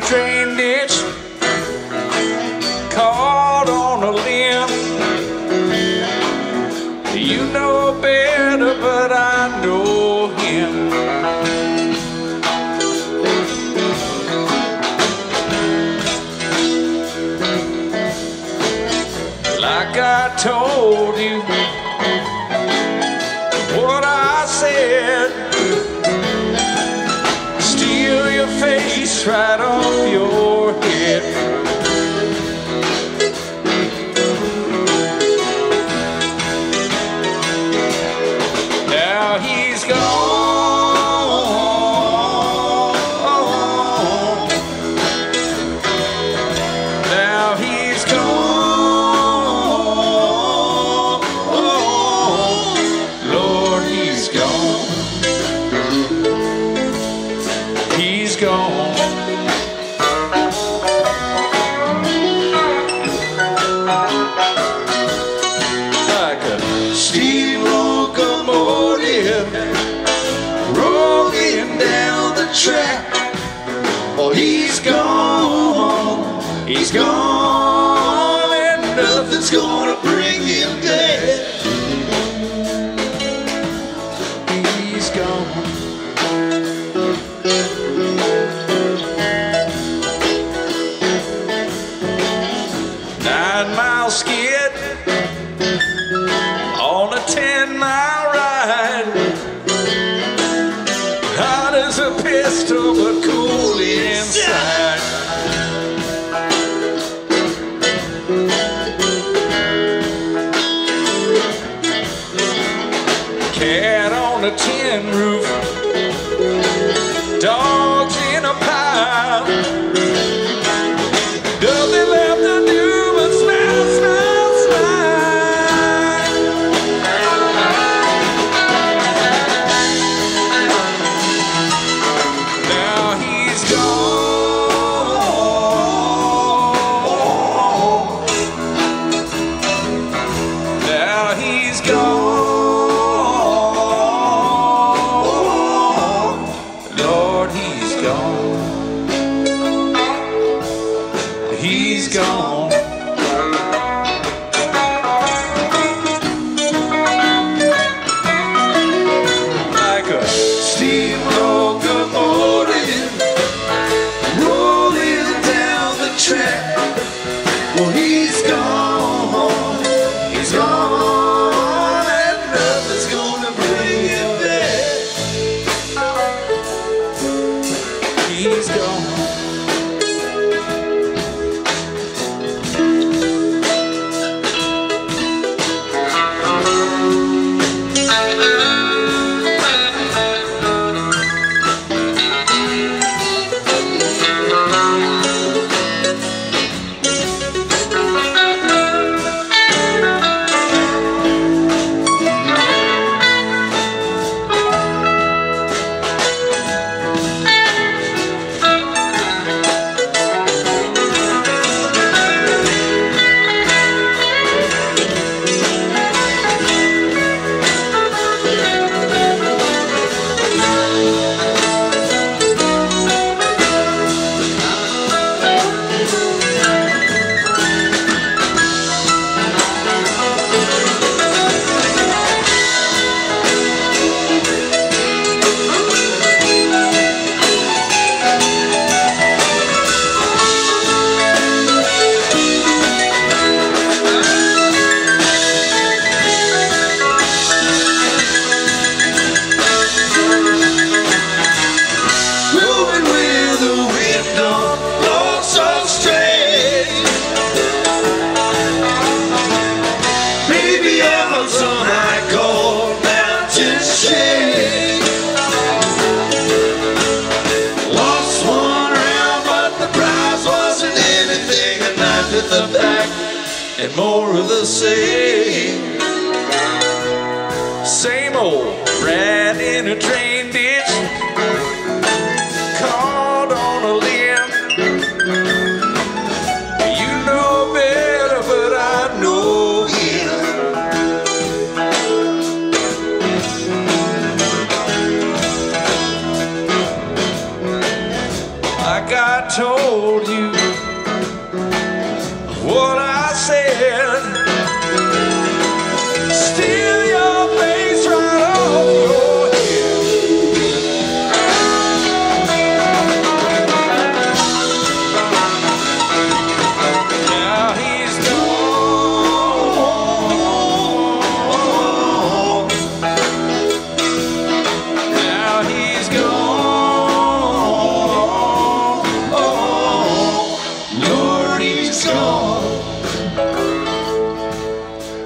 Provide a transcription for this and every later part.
train. trip. He's gone. He's gone. cat on a tin roof, dogs in a pile.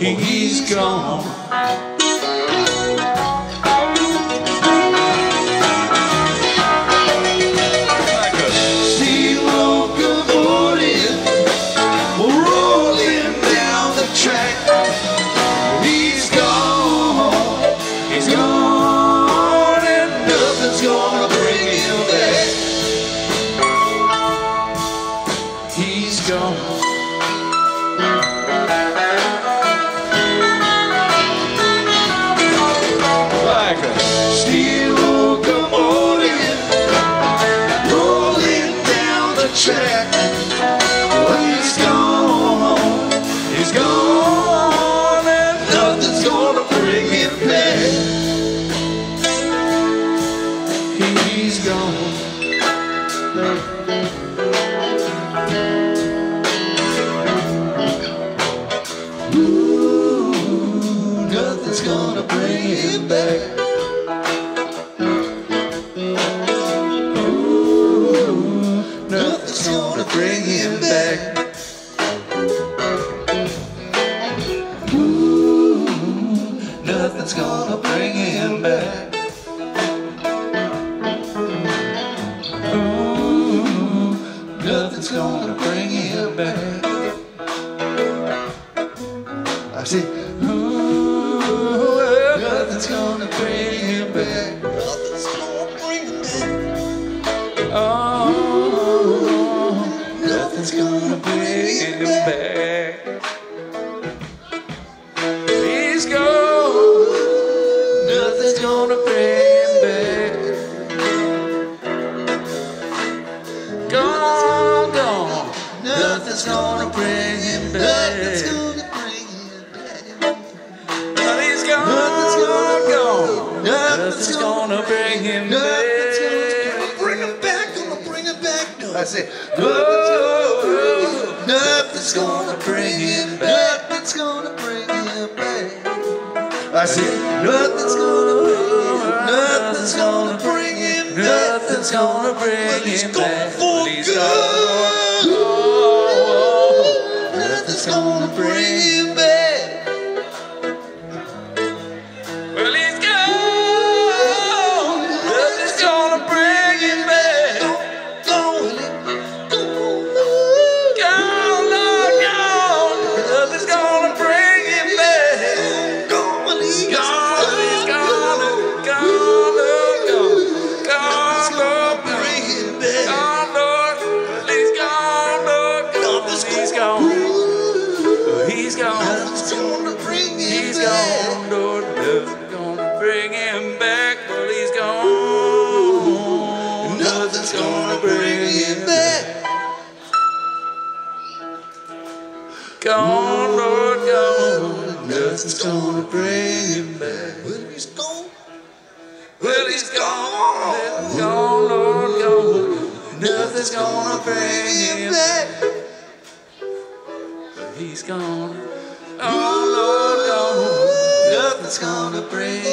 he's gone. check. Nothing's gonna bring him back. Bring him back. Gonna bring him back. No, I say nothing's gonna oh, bring him oh, oh. back. Nothing's gonna bring him back. I say nothing's gonna bring him. Nothing's gonna bring him. Nothing's gonna bring him back. He's gone for good. is gonna bring him back. But he's gone. Oh Lord, no, nothing's gonna bring.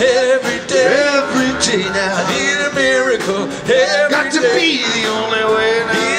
every day. Every day now. I need a miracle every Got to be the only way now.